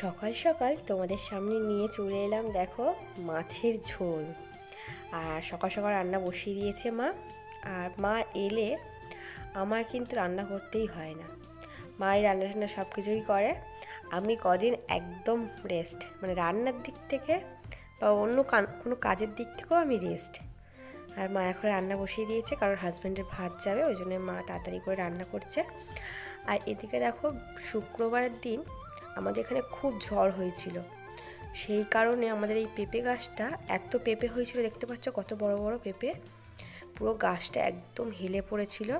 সকাল সকাল তোমাদের সামনে নিয়ে চলে এলাম, দেখো, মাছের ঝোল। আর সকাল সকাল রান্না বসিয়ে দিয়েছে মা। আর মা এলে আমার কিন্তু রান্না করতেই হয় না। মাই রান্না টান্না সব কিছুই করে। আমি কদিন একদম রেস্ট মানে রান্নার দিক থেকে বা অন্য কোনো কাজের দিক থেকেও আমি রেস্ট আর মা এখন রান্না বসিয়ে দিয়েছে, কারণ হাজব্যান্ডের ভাত যাবে, ওই জন্য মা তাড়াতাড়ি করে রান্না করছে। আর এদিকে দেখো, শুক্রবারের দিন আমাদের এখানে খুব ঝড় হয়েছিল। সেই কারণে আমাদের এই পেঁপে গাছটা এত পেঁপে হয়েছিল, দেখতে পাচ্ছ কত বড় বড় পেঁপে? পুরো গাছটা একদম হেলে পড়েছিল।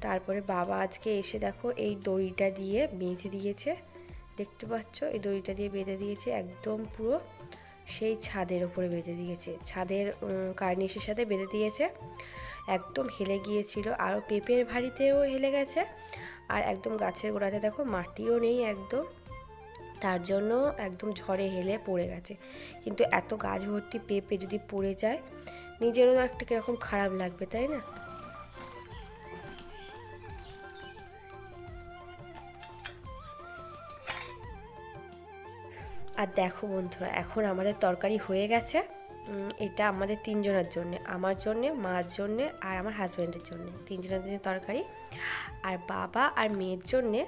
তারপরে বাবা আজকে এসে দেখো এই দড়িটা দিয়ে বেঁধে দিয়েছে। দেখতে পাচ্ছ? এই দড়িটা দিয়ে বেঁধে দিয়েছে একদম পুরো সেই ছাদের ওপরে বেঁধে দিয়েছে। ছাদের কার্নিশের সাথে বেঁধে দিয়েছে। একদম হেলে গিয়েছিল। আর পেঁপের ভারিতেও হেলে গেছে। আর একদম গাছের গোড়াতে দেখো মাটিও নেই একদম। তার জন্য একদম ঝড়ে হেলে পড়ে গেছে। কিন্তু এত গাছ ভর্তি পেঁপে যদি পড়ে যায়, নিজেরও একটা কীরকম খারাপ লাগবে, তাই না? আর দেখো বন্ধুরা, এখন আমাদের তরকারি হয়ে গেছে। এটা আমাদের তিনজনের জন্য, আমার জন্যে, মার জন্যে আর আমার হাজব্যান্ডের জন্যে, তিনজনের জন্য তরকারি। আর বাবা আর মেয়ের জন্যে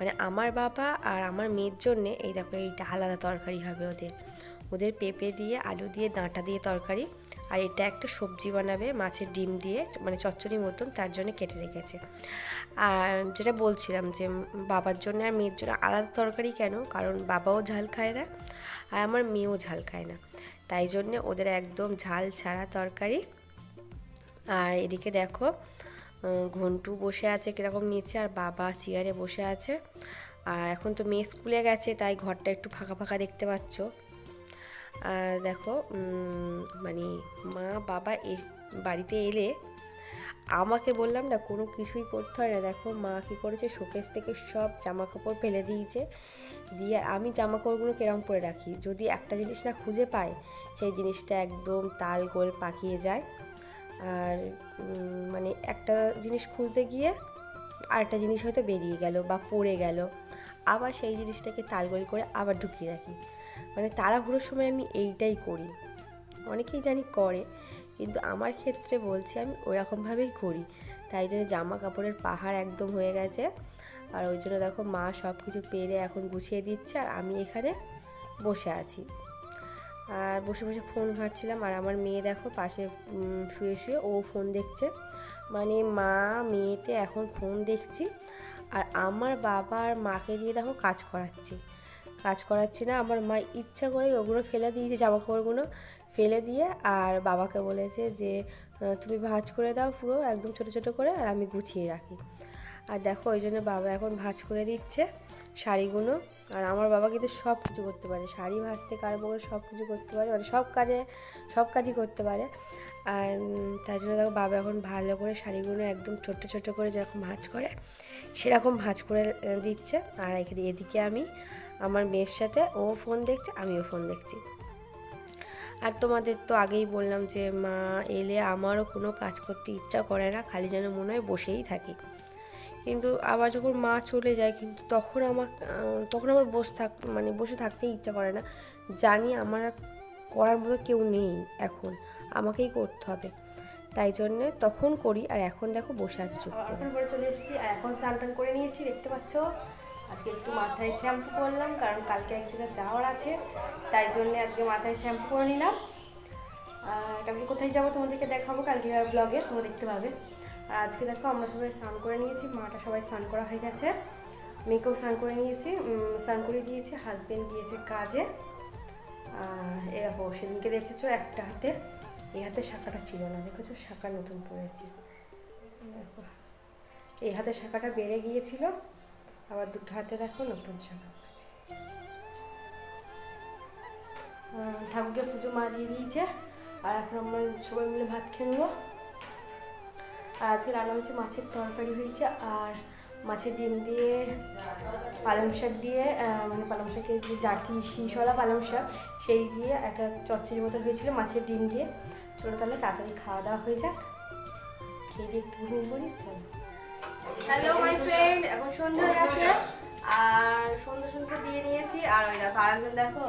মানে আমার বাবা আর আমার মেয়ের জন্যে এই দেখো এইটা আলাদা তরকারি হবে ওদের। ওদের পেঁপে দিয়ে, আলু দিয়ে, ডাঁটা দিয়ে তরকারি। আর এটা একটা সবজি বানাবে মাছের ডিম দিয়ে মানে চচ্চড়ি মতন তার জন্য কেটে রেখেছে। আর যেটা বলছিলাম যে বাবার জন্য আর মেয়ের জন্য আলাদা তরকারি কেন? কারণ বাবাও ঝাল খায় না আর আমার মেয়েও ঝাল খায় না। তাই জন্যে ওদের একদম ঝাল ছাড়া তরকারি। আর এদিকে দেখো ঘন্টু বসে আছে কীরকম নিচে আর বাবা চেয়ারে বসে আছে। আর এখন তো মেয়ে স্কুলে গেছে, তাই ঘরটা একটু ফাঁকা ফাঁকা দেখতে পাচ্ছ। আর দেখো মানে মা বাবা এ, বাড়িতে এলে আমাকে বললাম না, কোনো কিছুই করতে হয় না। দেখো, মা কী করেছে, শোকেস থেকে সব জামা কাপড় ফেলে দিয়েছে। দিয়ে আমি জামা কাপড়গুলো কেরম করে রাখি? যদি একটা জিনিস না খুঁজে পাই সেই জিনিসটা একদম তাল গোল পাকিয়ে যায়। আর মানে একটা জিনিস খুঁজতে গিয়ে আরেকটা জিনিস হয়তো বেরিয়ে গেল বা পড়ে গেল। আবার সেই জিনিসটাকে তালগোল করে আবার ঢুকিয়ে রাখি। মানে তাড়াহুড়োর সময় আমি এইটাই করি। অনেকেই জানি করে, কিন্তু আমার ক্ষেত্রে বলছি আমি ওরকমভাবেই করি। তাই জন্য জামা কাপড়ের পাহাড় একদম হয়ে গেছে। আর ওই জন্য দেখো মা সব কিছু পেরে এখন গুছিয়ে দিচ্ছে আর আমি এখানে বসে আছি। আর বসে বসে ফোন ঘাঁটছিলাম। আর আমার মেয়ে দেখো পাশে শুয়ে শুয়ে ও ফোন দেখছে। মানে মা মেয়েতে এখন ফোন দেখছি। আর আমার বাবা আর মাকে দিয়ে দেখো কাজ করাচ্ছি। কাজ করাচ্ছি না, আমার মা ইচ্ছা করে ওগুলো ফেলে দিয়েছে জামা কাপড়গুলো ফেলে দিয়ে। আর বাবাকে বলেছে যে তুমি ভাঁজ করে দাও পুরো, একদম ছোট ছোট করে, আর আমি গুছিয়ে রাখি। আর দেখো ওই জন্য বাবা এখন ভাঁজ করে দিচ্ছে শাড়িগুলো। আর আমার বাবা কিন্তু সব কিছু করতে পারে। শাড়ি ভাঁজতে কারবো করে সব কিছু করতে পারে মানে সব কাজে, সব কাজই করতে পারে। আর তার জন্য দেখো বাবা এখন ভালো করে শাড়িগুলো একদম ছোট্ট ছোট্ট করে যেরকম ভাঁজ করে, সেরকম ভাঁজ করে দিচ্ছে। আর এখানে এদিকে আমি আমার মেয়ের সাথে ও ফোন দেখছে, আমিও ফোন দেখছি। আর তোমাদের তো আগেই বললাম যে মা এলে আমারও কোনো কাজ করতে ইচ্ছা করে না, খালি যেন মনে হয় বসেই থাকি। কিন্তু আবার যখন মা চলে যায় কিন্তু তখন আমার তখন আমার বসে থাক মানে বসে থাকতেই ইচ্ছা করে না। জানি আমার করার মতো কেউ নেই এখন আমাকেই করতে হবে। তাই জন্যে তখন করি আর এখন দেখো বসে আছি চুপ করে। চলে এসেছি আর এখন স্নান টান করে নিয়েছি দেখতে পাচ্ছ? আজকে একটু মাথায় শ্যাম্পু করলাম কারণ কালকে এক জায়গায় যাওয়ার আছে তাই জন্য আজকে মাথায় শ্যাম্পু করে নিলাম। আর কালকে কোথায় যাব তোমাদেরকে দেখাবো কালকে ব্লগে তোমরা দেখতে পাবে। আর আজকে দেখো আমরা সবাই স্নান করে নিয়েছি, মাটা সবাই স্নান করা হয়ে গেছে। মেয়েকেও স্নান করে নিয়েছি স্নান করে দিয়েছি হাজবেন্ড গিয়েছে কাজে। এরকম সেদিনকে দেখেছ একটা হাতে এই হাতে শাখাটা ছিল না, দেখেছ? শাখা নতুন পড়েছে। দেখো এই হাতে শাখাটা বেড়ে গিয়েছিল, আবার দুটো হাতে দেখো নতুন শাখা পড়েছে। ঠাকুরকে পুজো মা দিয়ে দিয়েছে, আর এখন আমরা সবাই মিলে ভাত খেয়ে নেব। আর আজকে রান্না হয়েছে মাছের তরকারি হয়েছে আর মাছের ডিম দিয়ে পালং শাক দিয়ে মানে পালং শাকের যে ডাঁটি শীষওয়ালা পালং শাক সেই দিয়ে একটা চচ্চড়ি মতো হয়েছিল মাছের ডিম দিয়ে। চলো তাহলে তাড়াতাড়ি খাওয়া দাওয়া হয়ে যাক। খেয়ে দিয়ে একটু ঘুমিয়ে পড়ি চলো। হ্যালো মাই ফ্রেন্ড এখন সন্ধ্যা হয়ে গেছে। আর সুন্দর সুন্দর দিয়ে নিয়েছি। আর ওই দেখো আরেকজন দেখো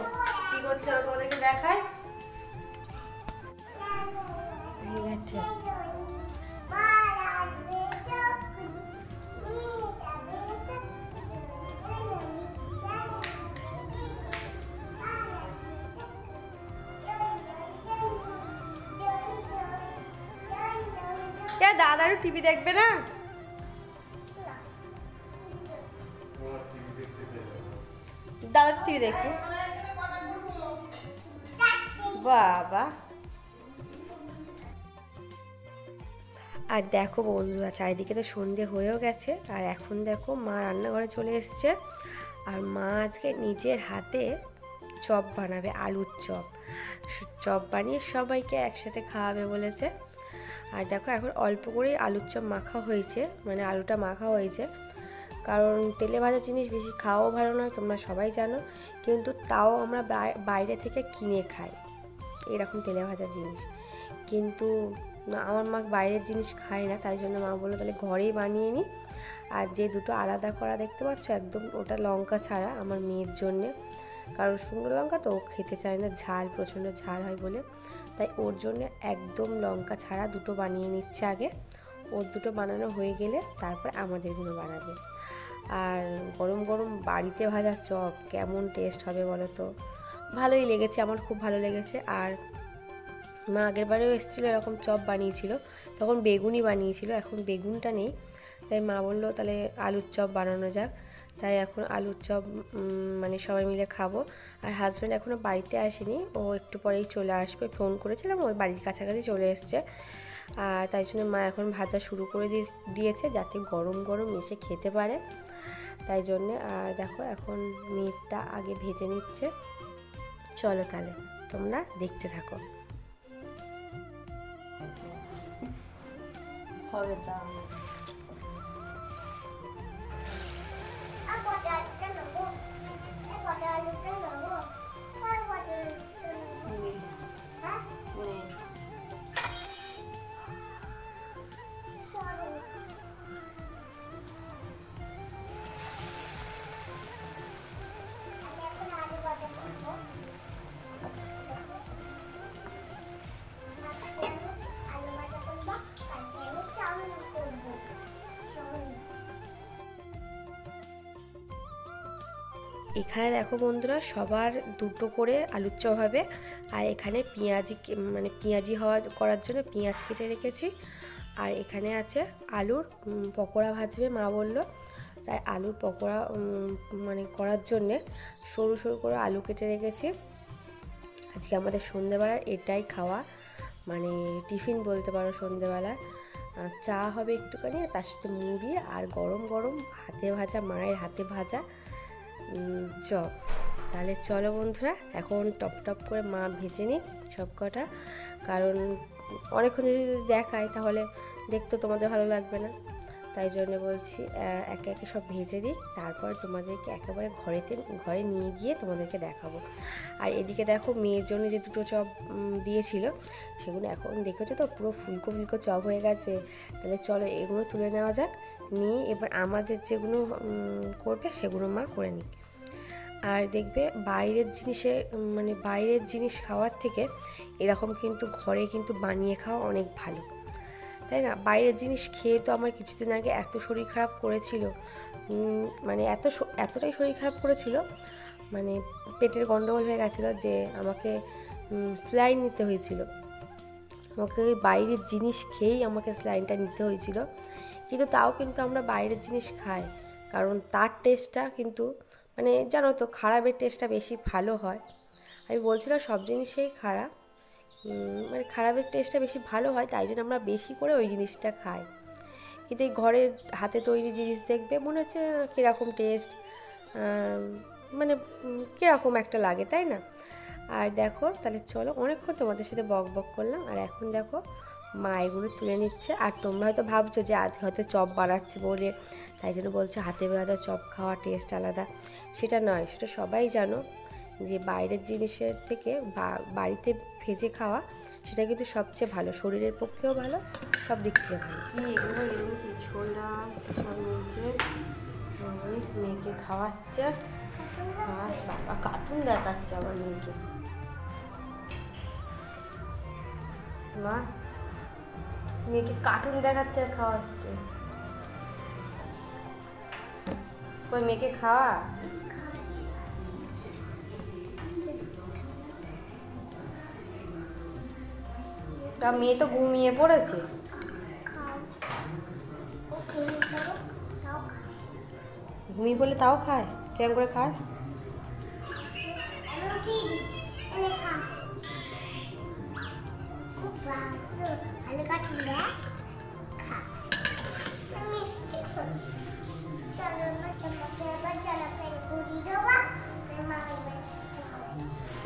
কি করছে তোমাদেরকে দেখায়? দেখছে। দাদারও টিভি দেখবে না? দাদার টিভি দেখব। বাবা। আর দেখো বন্ধুরা, চারিদিকে তো সন্ধে হয়েও গেছে। আর এখন দেখো মা রান্নাঘরে চলে এসছে। আর মা আজকে নিজের হাতে চপ বানাবে, আলুর চপ। চপ বানিয়ে সবাইকে একসাথে খাওয়াবে বলেছে। আর দেখো এখন অল্প করেই আলুর চপ মাখা হয়েছে মানে আলুটা মাখা হয়েছে। কারণ তেলে ভাজা জিনিস বেশি খাওয়াও ভালো নয়, তোমরা সবাই জানো। কিন্তু তাও আমরা বাইরে থেকে কিনে খাই, এরকম তেলে ভাজা জিনিস। কিন্তু আমার মা বাইরের জিনিস খায় না, তাই জন্য মা বলল তাহলে ঘরেই বানিয়ে নিই আর যে দুটো আলাদা করা দেখতে পাচ্ছ, একদম ওটা লঙ্কা ছাড়া, আমার মেয়ের জন্যে। কারণ শুকনো লঙ্কা তো খেতে চায় না, ঝাল, প্রচণ্ড ঝাল হয় বলে। তাই ওর জন্য একদম লঙ্কা ছাড়া দুটো বানিয়ে নিচ্ছে আগে। ওর দুটো বানানো হয়ে গেলে তারপর আমাদেরগুলো বানাবে। আর গরম গরম বাড়িতে ভাজা চপ কেমন টেস্ট হবে বলো তো? ভালোই লেগেছে, আমার খুব ভালো লেগেছে। আর মা আগের বারেও এসেছিল এরকম চপ বানিয়েছিল, তখন বেগুনই বানিয়েছিল, এখন বেগুনটা নেই। তাই মা বলল, তাহলে আলুর চপ বানানো যাক। তাই এখন আলুর চপ মানে সবাই মিলে খাব। আর হাজব্যান্ড এখনও বাড়িতে আসেনি, ও একটু পরেই চলে আসবে। ফোন করেছিলাম, ওই বাড়ির কাছাকাছি চলে এসছে। আর তাই জন্য মা এখন ভাজা শুরু করে দিয়ে- দিয়েছে যাতে গরম গরম এসে খেতে পারে। তাই জন্যে, আর দেখো এখন মিটটা আগে ভেজে নিচ্ছে। চলো তাহলে, তোমরা দেখতে থাকো। হবে তাহলে এখানে দেখো বন্ধুরা, সবার দুটো করে আলুর চপ হবে। আর এখানে পেঁয়াজি মানে পেঁয়াজি হওয়া করার জন্য পেঁয়াজ কেটে রেখেছি। আর এখানে আছে আলুর পকোড়া ভাজবে মা বলল। তাই আলুর পকোড়া মানে করার জন্যে সরু সরু করে আলু কেটে রেখেছি। আজকে আমাদের সন্ধেবেলার এটাই খাওয়া মানে টিফিন বলতে পারো সন্ধেবেলা আর চা হবে একটুখানি তার সাথে মুড়ি আর গরম গরম হাতে ভাজা, মায়ের হাতে ভাজা। চপ তাহলে চলো বন্ধুরা, এখন টপ টপ করে মা ভেজে নিক সব কটা। কারণ অনেকক্ষণ যদি দেখায়, তাহলে দেখতে তোমাদের ভালো লাগবে না। তাই জন্য বলছি একে একে সব ভেজে দিই তারপর তোমাদেরকে একেবারে ঘরেতে, ঘরে নিয়ে গিয়ে তোমাদেরকে দেখাবো। আর এদিকে দেখো, মেয়ের জন্য যে দুটো চপ দিয়েছিল, সেগুলো এখন দেখেছ তো? পুরো ফুলকো ফুলকো চপ হয়ে গেছে। তাহলে চলো, এগুলো তুলে নেওয়া যাক। নিয়ে এবার আমাদের যেগুলো করবে, সেগুলো মা করে নিক। আর দেখবে বাইরের জিনিসে মানে বাইরের জিনিস খাওয়ার থেকে এরকম কিন্তু ঘরে কিন্তু বানিয়ে খাওয়া অনেক ভালো। তাই না? বাইরের জিনিস খেয়ে তো আমার কিছুদিন আগে এত শরীর খারাপ করেছিল মানে এত এতটাই শরীর খারাপ করেছিল মানে পেটের গন্ডগোল হয়ে গেছিল যে আমাকে স্লাইন নিতে হয়েছিল। আমাকে ওই বাইরের জিনিস খেয়েই আমাকে স্লাইনটা নিতে হয়েছিল। কিন্তু তাও কিন্তু আমরা বাইরের জিনিস খাই, কারণ তার টেস্টটা কিন্তু মানে জানো তো খারাপের টেস্টটা বেশি ভালো হয়। আমি বলছিলাম সব জিনিসেই খারাপ। মানে খারাপের টেস্টটা বেশি ভালো হয়, তাই জন্য আমরা বেশি করে ওই জিনিসটা খাই। কিন্তু এই ঘরের হাতে তৈরি জিনিস দেখবে, মনে হচ্ছে কীরকম টেস্ট মানে কীরকম একটা লাগে, তাই না? আর দেখো, তাহলে চলো, অনেকক্ষণ তোমাদের সাথে বক বক করলাম, আর এখন দেখো মা এগুলো তুলে নিচ্ছে। আর তোমরা হয়তো ভাবছ যে আজকে হয়তো চপ বানাচ্ছে বলে, তাই জন্য বলছে হাতে ভাজা চপ খাওয়া টেস্ট আলাদা। সেটা নয়, সেটা সবাই জানো যে বাইরের জিনিসের থেকে বাড়িতে ভেজে খাওয়া সেটা কিন্তু সবচেয়ে ভালো, শরীরের পক্ষেও ভালো, সব দিক থেকে ভালো। ছোলা মেয়েকে খাওয়াচ্ছে? আর কার্টুন দেখাচ্ছে আবার মেয়েকে। মা মেয়েকে কার্টুন দেখাচ্ছে আর খাওয়াচ্ছে। ওই মেয়েকে খাওয়া? তা মেয়ে তো ঘুমিয়ে পড়েছে। ঘুমিয়ে পড়লে তাও খায়? কেমন করে খায়?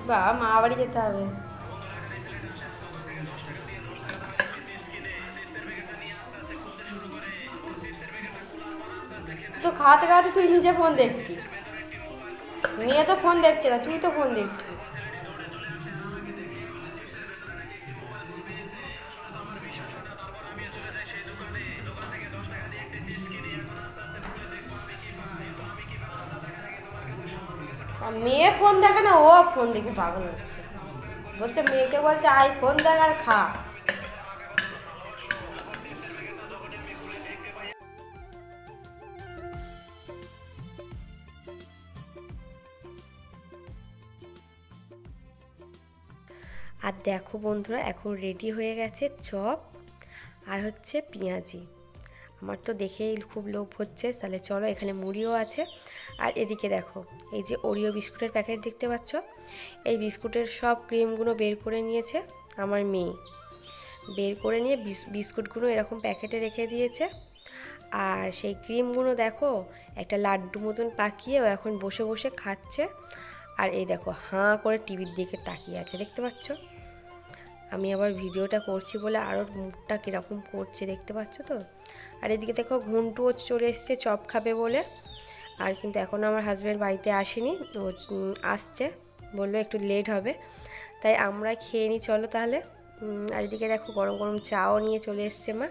বা মা যেতে হবে তো খাওয়াতে খাওয়াতে তুই নিজে ফোন দেখছিস মেয়ে তো ফোন দেখছে না তুই তো ফোন দেখছিস ফোন দেখে না, ও ফোন দেখে পাগল হচ্ছে বলছে, মেয়েকে বলছে আই ফোন দেখ আর খা। আর দেখো বন্ধুরা, এখন রেডি হয়ে গেছে চপ আর হচ্ছে পেঁয়াজি। আমার তো দেখেই খুব লোভ হচ্ছে, তাহলে চলো এখানে মুড়িও আছে। আর এদিকে দেখো, এই যে ওরিও বিস্কুটের প্যাকেট দেখতে পাচ্ছ? এই বিস্কুটের সব ক্রিমগুলো বের করে নিয়েছে আমার মেয়ে। বের করে নিয়ে বিস- বিস্কুটগুলো এরকম প্যাকেটে রেখে দিয়েছে। আর সেই ক্রিমগুলো দেখো, একটা লাড্ডু মতন পাকিয়ে ও এখন বসে বসে খাচ্ছে। আর এই দেখো, হাঁ করে টিভির দিকে তাকিয়ে আছে, দেখতে পাচ্ছ? আমি আবার ভিডিওটা করছি বলে আরও মুখটা কীরকম করছে, দেখতে পাচ্ছ তো? আর এদিকে দেখো, ঘুন্টুও চলে এসছে, চপ খাবে বলে। আর কিন্তু এখনও আমার হাজব্যান্ড বাড়িতে আসেনি, ও আসছে, বলল একটু লেট হবে। তাই আমরা খেয়ে নিই চলো তাহলে। আর এদিকে দেখো গরম গরম চাও নিয়ে চলে এসছে মা।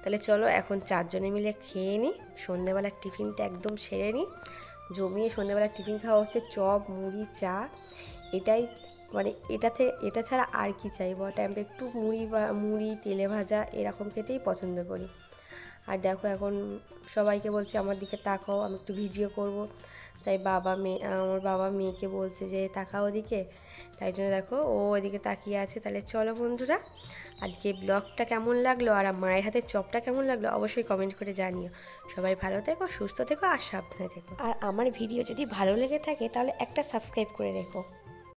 তাহলে চলো এখন চারজনে মিলে খেয়ে নিই সন্ধেবেলার টিফিনটা একদম সেরে নিই জমিয়ে সন্ধেবেলার টিফিন খাওয়া হচ্ছে, চপ, মুড়ি, চা। এটাই মানে এটাতে এটা ছাড়া আর কি চাই বলটা আমরা একটু মুড়ি বা, মুড়ি, তেলে ভাজা এরকম খেতেই পছন্দ করি। আর দেখো এখন সবাইকে বলছে, আমার দিকে তাকাও, আমি একটু ভিডিও করব। তাই বাবা মেয়ে, আমার বাবা মেয়েকে বলছে যে, তাকাও ওদিকে। তাই জন্য দেখো ও ওদিকে তাকিয়ে আছে। তাহলে চলো বন্ধুরা, আজকে ব্লগটা কেমন লাগল আর মায়ের হাতে চপটা কেমন লাগল অবশ্যই কমেন্ট করে জানিও। সবাই ভালো থেকো, সুস্থ থেকো আর সাবধানে থেকো। আর আমার ভিডিও যদি ভালো লেগে থাকে তাহলে একটা সাবস্ক্রাইব করে রেখো।